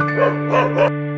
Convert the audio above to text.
Oh, oh, oh.